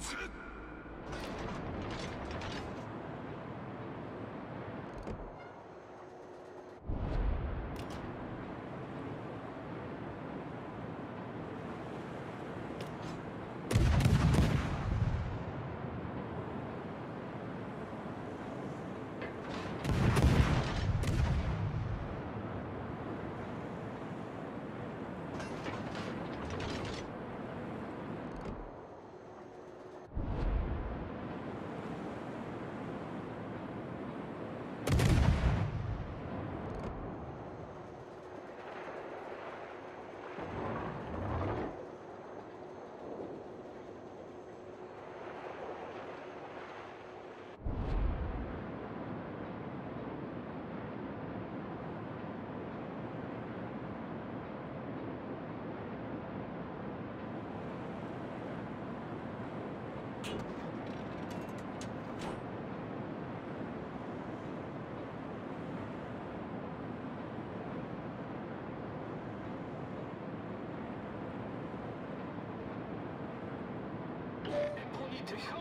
する。遠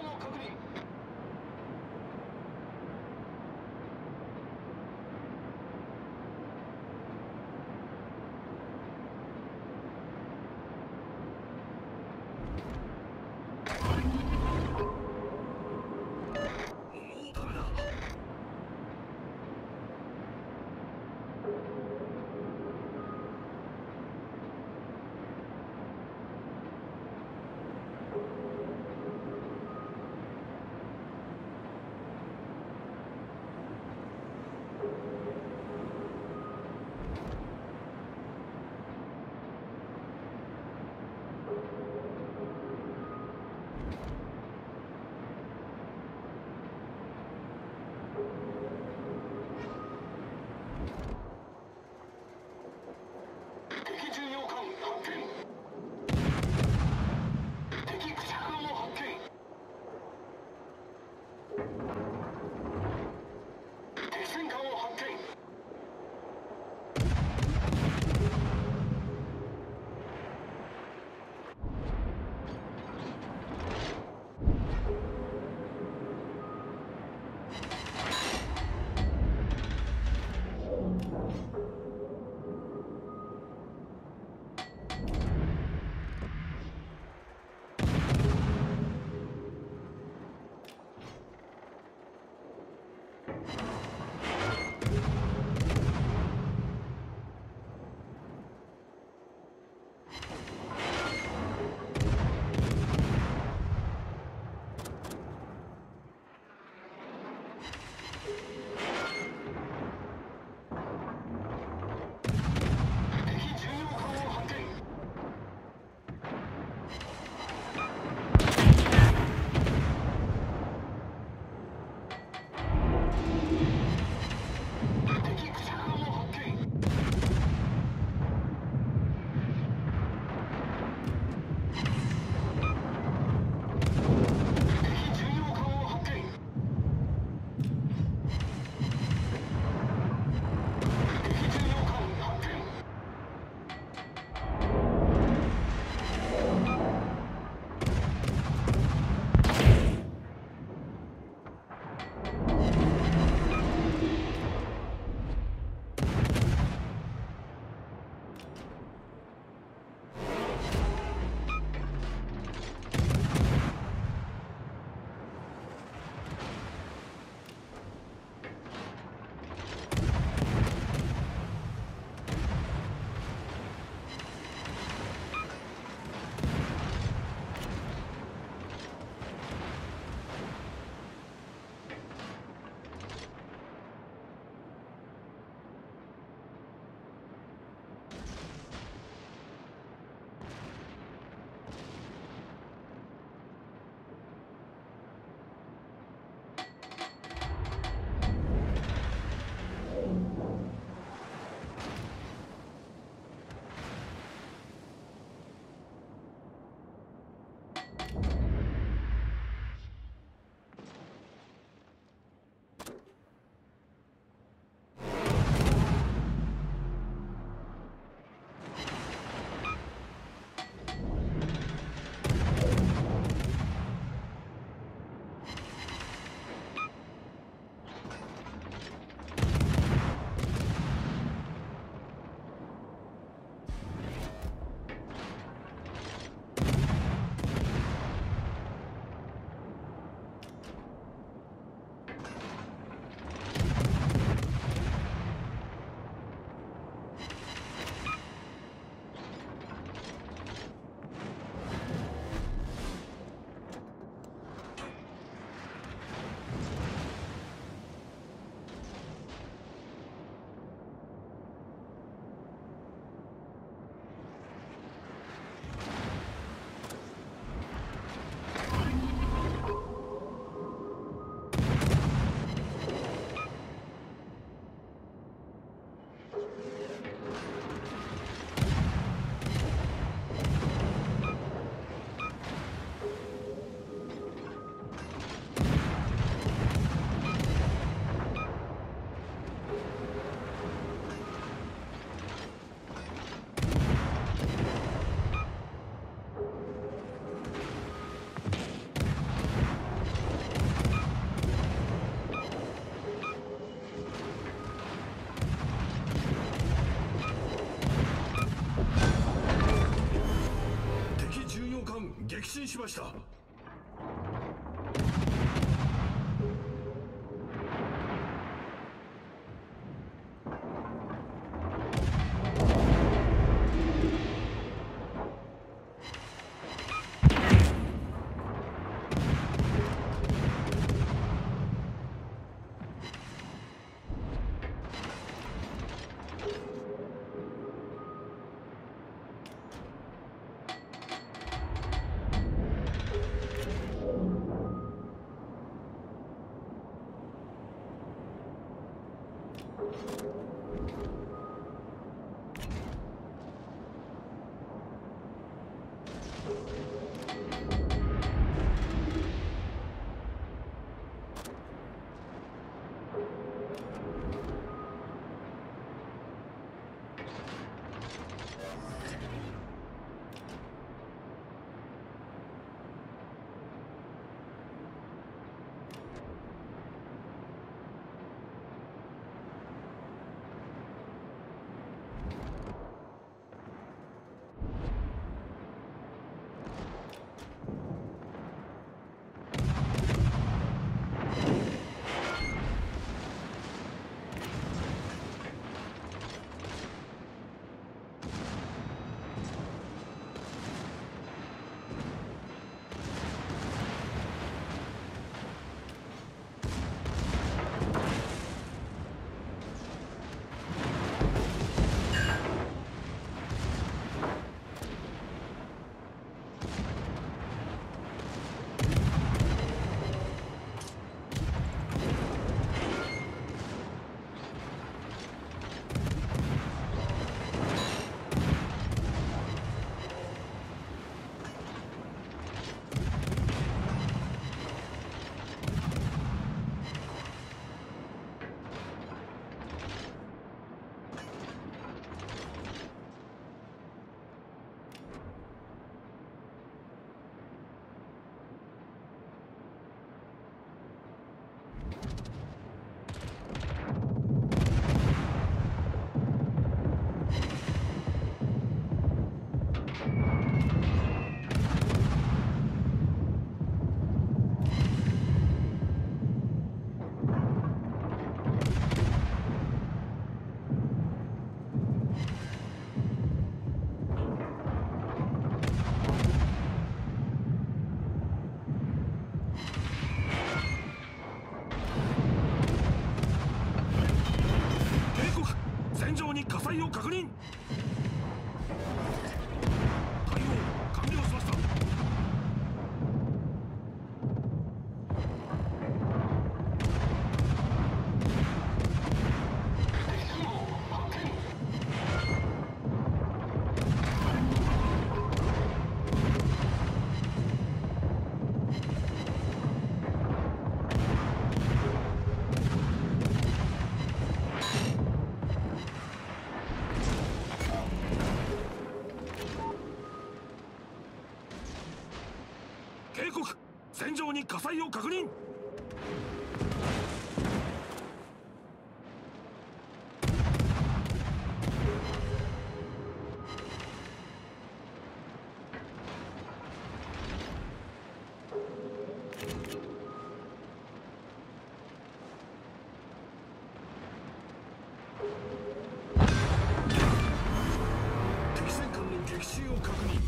ました。上に火災を確認。敵戦艦の撃沈を確認。